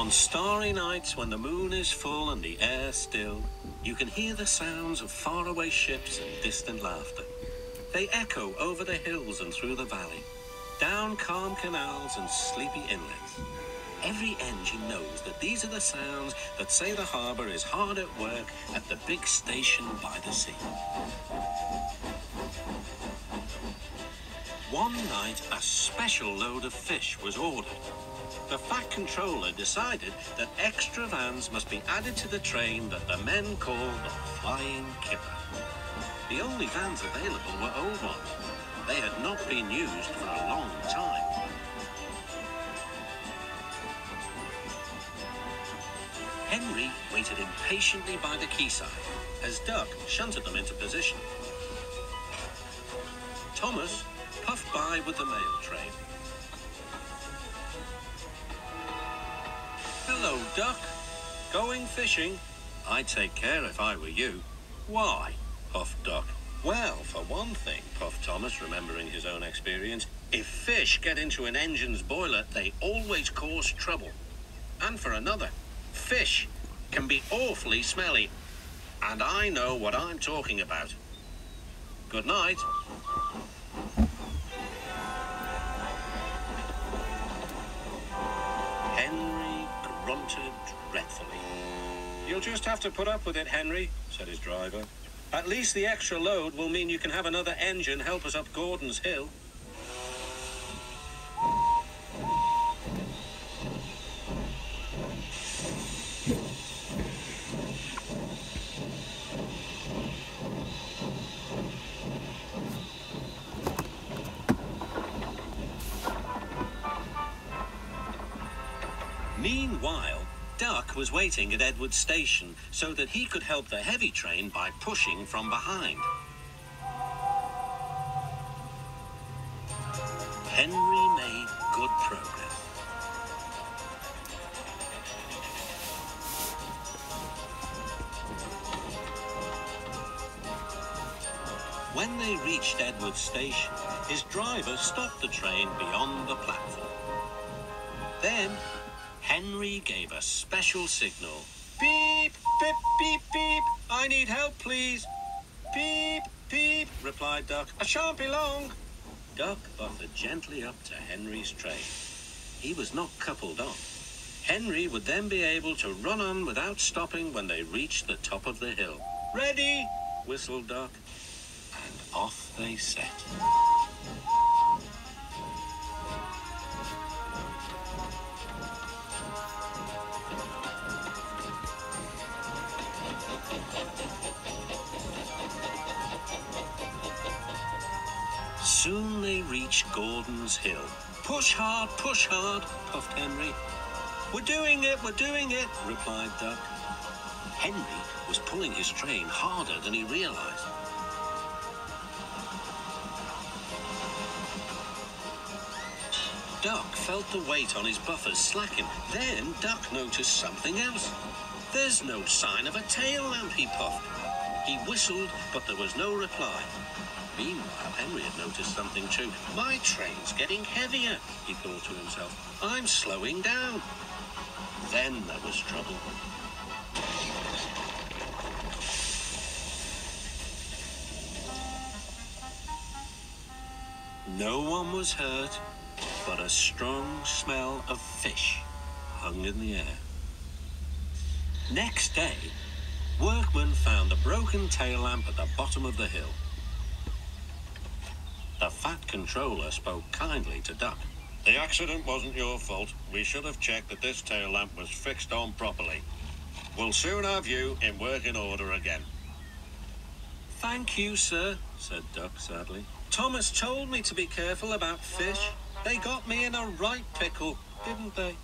On starry nights when the moon is full and the air still, you can hear the sounds of faraway ships and distant laughter. They echo over the hills and through the valley, down calm canals and sleepy inlets. Every engine knows that these are the sounds that say the harbour is hard at work at the big station by the sea. One night, a special load of fish was ordered. The Fat Controller decided that extra vans must be added to the train that the men call the Flying Kipper. The only vans available were old ones. They had not been used for a long time. Henry waited impatiently by the quayside as Duck shunted them into position. Thomas puffed by with the mail train. Hello, Duck. Going fishing? I'd take care if I were you. Why? puffed Duck. Well, for one thing, puffed Thomas, remembering his own experience, if fish get into an engine's boiler, they always cause trouble. And for another, fish can be awfully smelly. And I know what I'm talking about. Good night. You'll just have to put up with it, Henry, said his driver. At least the extra load will mean you can have another engine help us up Gordon's Hill. Meanwhile, Duck was waiting at Edward's Station so that he could help the heavy train by pushing from behind. Henry made good progress. When they reached Edward's Station, his driver stopped the train beyond the platform. Then Henry gave a special signal. Beep, beep, beep, beep. I need help, please. Beep, beep, replied Duck. I shan't be long. Duck buffered gently up to Henry's train. He was not coupled on. Henry would then be able to run on without stopping when they reached the top of the hill. Ready, whistled Duck. And off they set. Soon they reached Gordon's Hill. Push hard, push hard, puffed Henry. We're doing it, we're doing it, replied Duck. Henry was pulling his train harder than he realized. Duck felt the weight on his buffers slacken. Then Duck noticed something else. There's no sign of a tail lamp, he puffed. He whistled, but there was no reply. Meanwhile, Henry had noticed something too. My train's getting heavier, he thought to himself. I'm slowing down. Then there was trouble. No one was hurt, but a strong smell of fish hung in the air. Next day, workmen broken tail lamp at the bottom of the hill. The fat controller spoke kindly to Duck. The accident wasn't your fault. We should have checked that this tail lamp was fixed on properly. We'll soon have you in working order again. Thank you, sir, said Duck sadly. Thomas told me to be careful about fish. They got me in a right pickle, didn't they?